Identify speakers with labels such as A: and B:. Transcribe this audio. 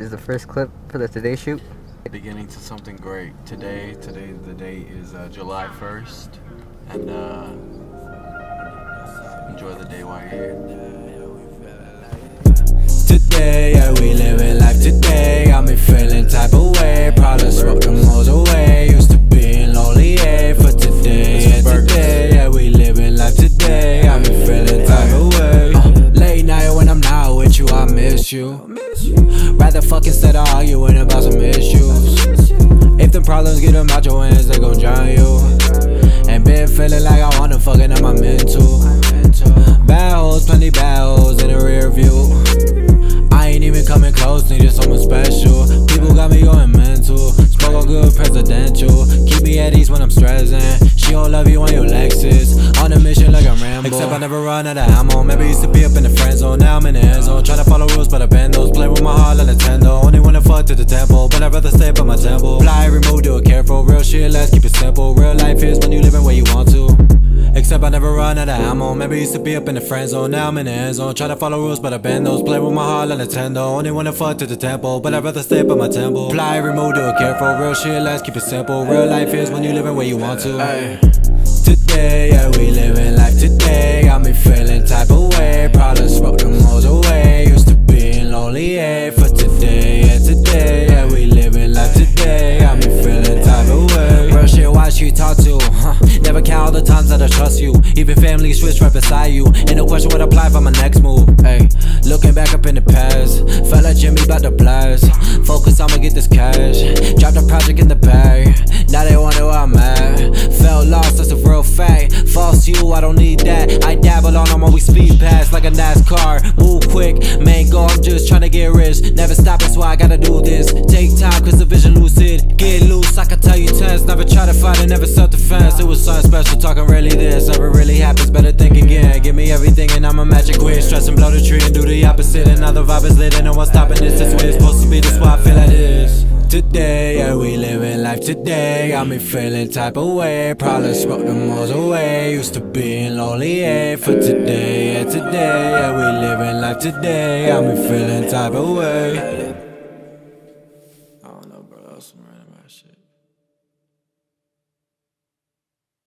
A: is the first clip for the Today shoot.
B: Beginning to something great. Today, today the date is uh, July 1st, and uh, enjoy the day while you're
C: here. Today, yeah, we living life today. Got me feeling type of way. Probably smoke miss you. Rather fuck instead of arguing about some issues. If the problems get them out your hands, they gon' drown you. And been feeling like I wanna fuck it, I'm mental. Bad hoes, plenty bad hoes in the rear view. I ain't even coming close, need just someone special. People got me going mental. Smoke a good presidential. Keep me at ease when I'm stressing. She don't love you on your Lexus. Except I never run out of ammo. Maybe used to be up in the friend zone. Now I'm in the end zone. Trying to follow rules, but I bend those. Play with my heart like Nintendo. Only wanna fuck to the temple. But I'd rather stay by my temple. Fly, remove, do it careful. Real shit, let's keep it simple. Real life is when you living where you want to. Except I never run out of ammo. Maybe used to be up in the friend zone. Now I'm in the end zone. Try to follow rules, but I bend those. Play with my heart like Nintendo. Only wanna fuck to the temple. But I'd rather stay by my temple. Fly, remove, do it careful. Real shit, let's keep it simple. Real life is when you living where you want to. Today, yeah, we living life today. That I trust you. Even family switch right beside you. Ain't no question what apply for my next move. Hey, looking back up in the past, felt like Jimmy about to blast. Focus, I'ma get this cash. Drop the project in the bag. Now they wonder where I'm at. Felt lost, that's a real fact. False you, I don't need that. I dabble on them, always speed past like a NASCAR. Move quick, main goal, I'm just trying to get rich. Never stop, that's why I gotta do this. Take time, cause the vision lucid. Never try to fight and never self-defense. It was something special talking really this Never really happens, better think again. Give me everything and I'm a magic queen Stress and blow the tree and do the opposite And now the vibe is lit and no one's stopping this This way. It's supposed to be, this why I feel like this. Today, yeah, we living life today. Got me feeling type of way. Probably smoke the most away. Used to being lonely, yeah For today, yeah, today, yeah, we living life today. Got me feeling type of way. I don't know, bro. That was some random ass shit.